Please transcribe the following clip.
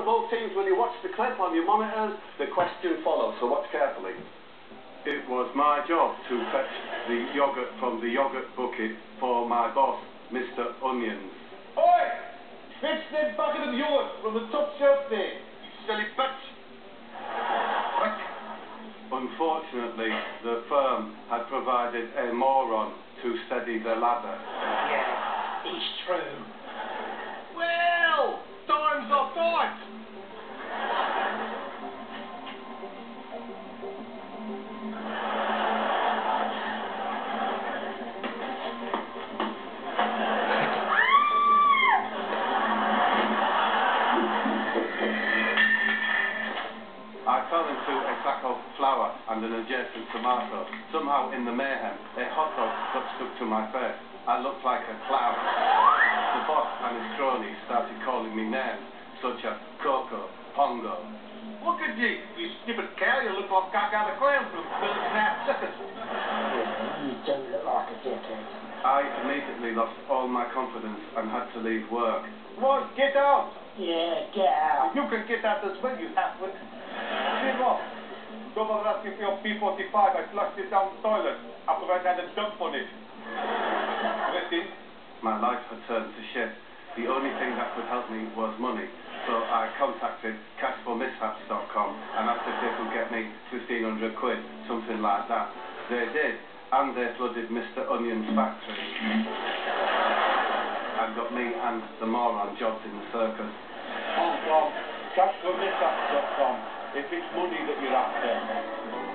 on both teams, when you watch the clip on your monitors? The question follows, so watch carefully. It was my job to fetch the yoghurt from the yoghurt bucket for my boss, Mr. Onions. Oi! Fetch that bucket of yoghurt from the top shelf there, you silly bitch! Unfortunately, the firm had provided a moron to steady the ladder. Yeah, it's true. I fell into a sack of flour and an adjacent tomato. Somehow, in the mayhem, a hot dog got stuck to my face. I looked like a clown. The boss and his cronies started calling me names such as Coco, Pongo. Look at you, you stupid cow. You look like Gaga the Clown from Billy Snap you do look like a dickhead. I immediately lost all my confidence and had to leave work. Come on, get out. Yeah, get out. You can get out as well, you halfwit. Get off. Don't bother asking for your P45. I flushed it down the toilet after I had a dump on it. Listen, My life had turned to shit. The only thing that could help me was money. So I contacted cashformishaps.com and asked if they could get me 1500 quid, something like that. They did, and they flooded Mr. Onion's factory. And got me and the moron jobs in the circus. Hong Kong, cashformishaps.com. If it's money that you're after.